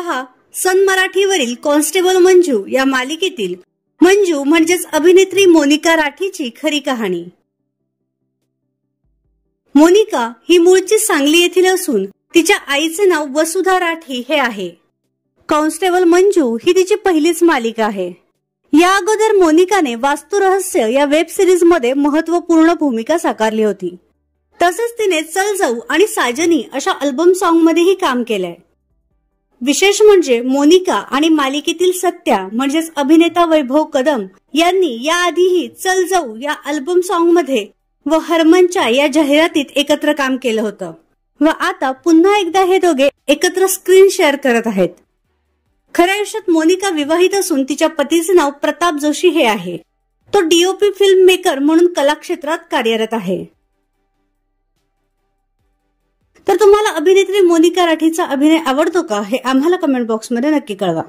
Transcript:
पहा सन मराठीवरील कॉन्स्टेबल मंजू या मालिकेतील मंजू म्हणजेच अभिनेत्री मोनिका राठीची खरी कहाणी. मोनिका ही मूळची सांगली येथील असून तिच्या आईचे नाव वसुधा राठी हे आहे. कॉन्स्टेबल मंजू ही तिची पहिलीच मालिका आहे. या अगोदर मोनिकाने वास्तुरहस्य या वेब सिरीजमध्ये महत्त्वपूर्ण भूमिका साकारली होती. तसेच तिने चल जाऊ आणि साजनी अशा अल्बम सॉंग मध्येही काम केलंय. विशेष म्हणजे मोनिका आणि मालिकेतील सत्या म्हणजेच अभिनेता वैभव कदम यांनी याआधीही चल जाऊ या अल्बम सॉन्गमध्ये व हरमनच्या या जाहिरातीत एकत्र काम केलं होतं. व आता पुन्हा एकदा हे दोघे एकत्र स्क्रीन शेअर करत आहेत. खऱ्या आयुष्यात मोनिका विवाहित असून तिच्या पतीचे नाव प्रताप जोशी हे आहे. तो डीओपी फिल्म मेकर म्हणून कलाक्षेत्रात कार्यरत आहे. अभिनेत्री मोनिका राठीचा अभिनय आवडतो का हे आम्हाला कमेंट बॉक्समध्ये नक्की कळवा.